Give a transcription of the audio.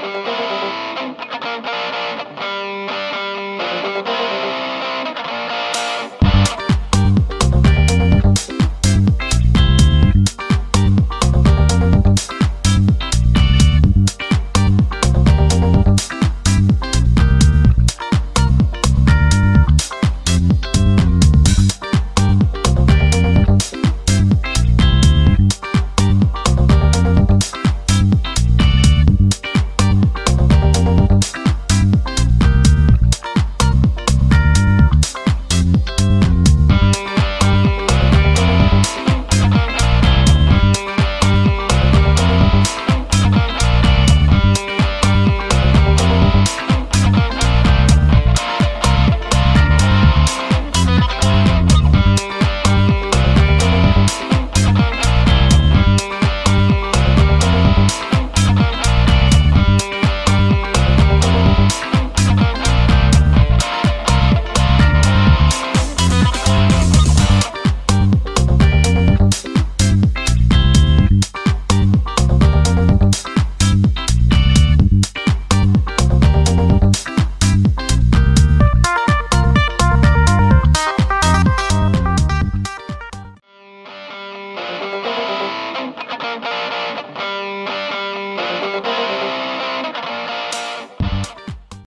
Bye.